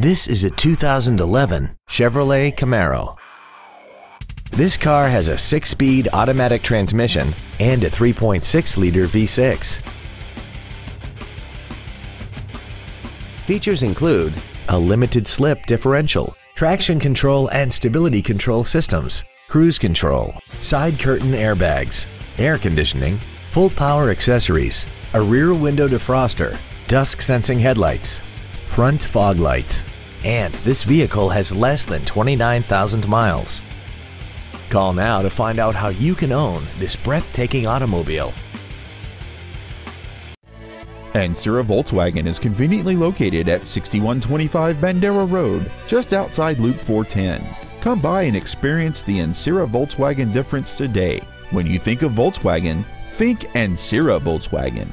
This is a 2011 Chevrolet Camaro. This car has a six-speed automatic transmission and a 3.6-liter V6. Features include a limited slip differential, traction control and stability control systems, cruise control, side curtain airbags, air conditioning, full power accessories, a rear window defroster, dusk sensing headlights, front fog lights, and this vehicle has less than 29,000 miles. Call now to find out how you can own this breathtaking automobile. Ancira Volkswagen is conveniently located at 6125 Bandera Road, just outside Loop 410. Come by and experience the Ancira Volkswagen difference today. When you think of Volkswagen, think Ancira Volkswagen.